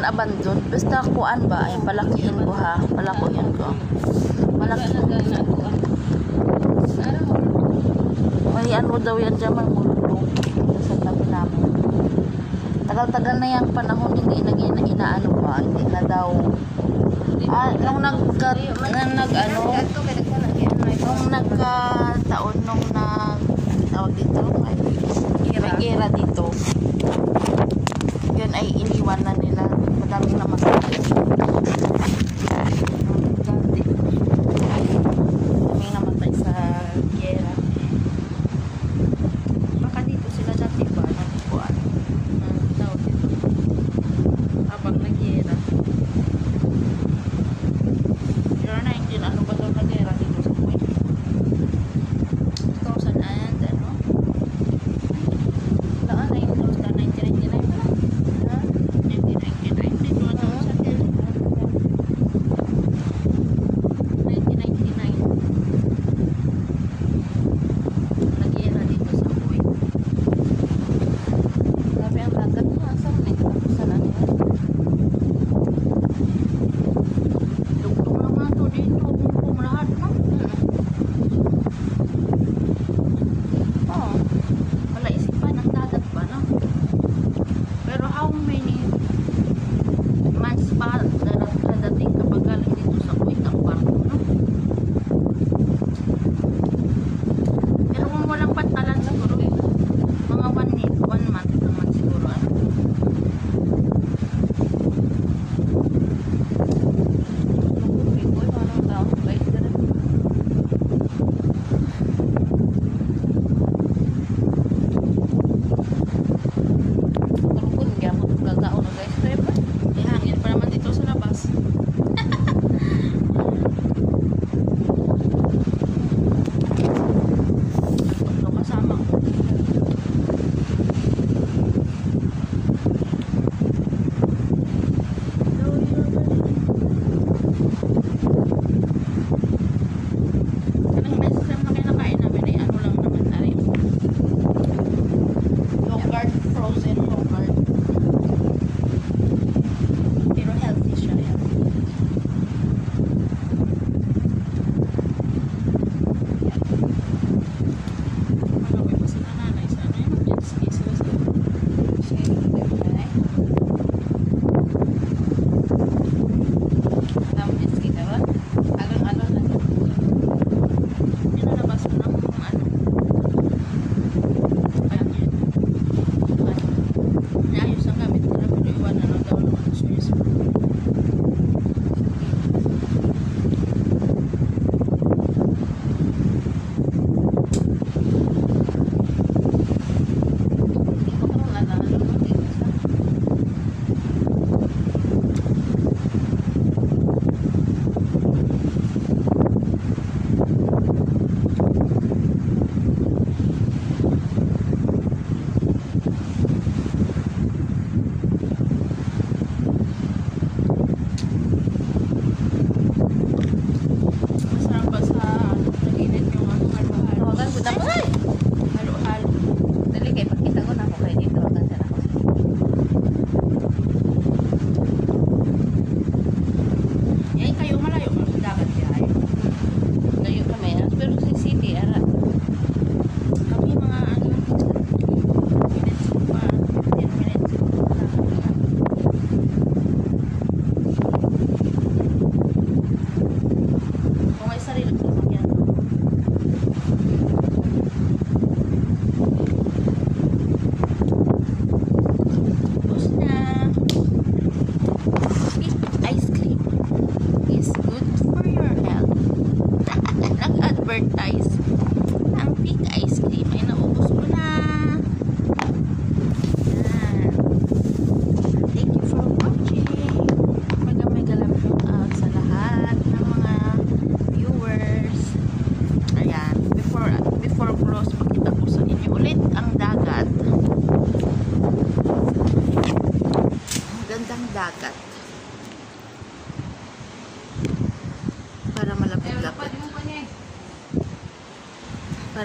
man abandon. Basta kuan ba ay palakihin ko ha palakihin ko. Malakihin ko may ano daw yan dyan mga mululong sa tabi namin. Tagal-tagal na yung panahon hindi na ina inaano pa. Hindi na daw. Ah, nung nagka na, nag ano? Nung nagkataon nung nag tawag dito? Ay gira dito. Yun ay iniwan na nila.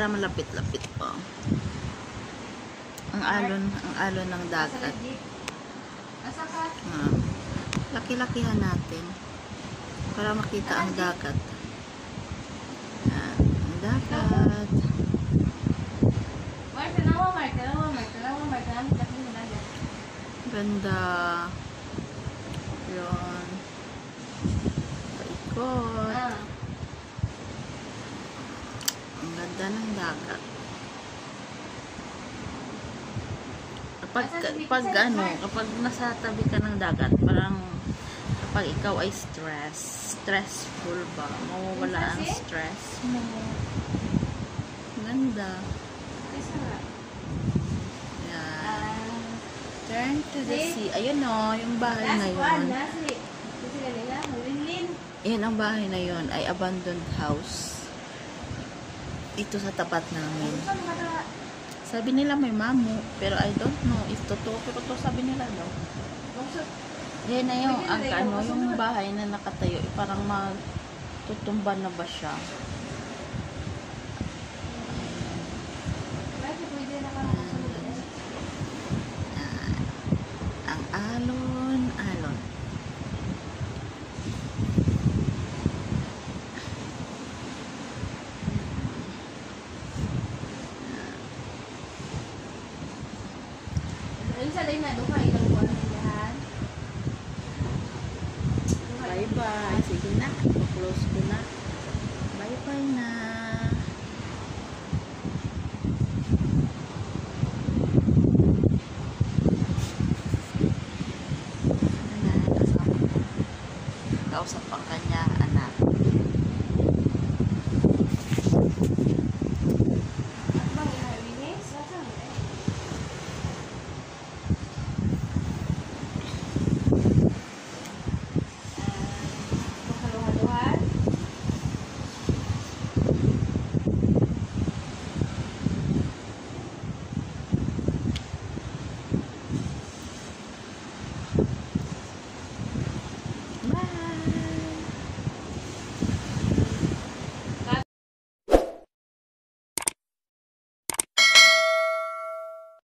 Para malapit-lapit po. Ang alon, ang alon ng dagat. Ah, laki-lakihan natin. Para makita ang dagat. Yan, ang dagat. Ganda. Yun. Paikot. Ah. Ganda ng dagat. Kapag, pag ano, kapag nasa tabi ka ng dagat, parang kapag ikaw ay stress, stressful ba, mawawala ang stress mo. Ganda. Ay, sarap. Yan. Ah. Turn to the sea. Ayun o, yung bahay na yun. last week. Kasi kanila, Winlin. Yan ang bahay na yun ay abandoned house. Ito sa tapat namin. Sabi nila may mamu, pero I don't know if totoo. Pero to sabi nila daw. Yan na yung, ang ano, yung bahay na nakatayo, eh, parang matutumba na ba siya?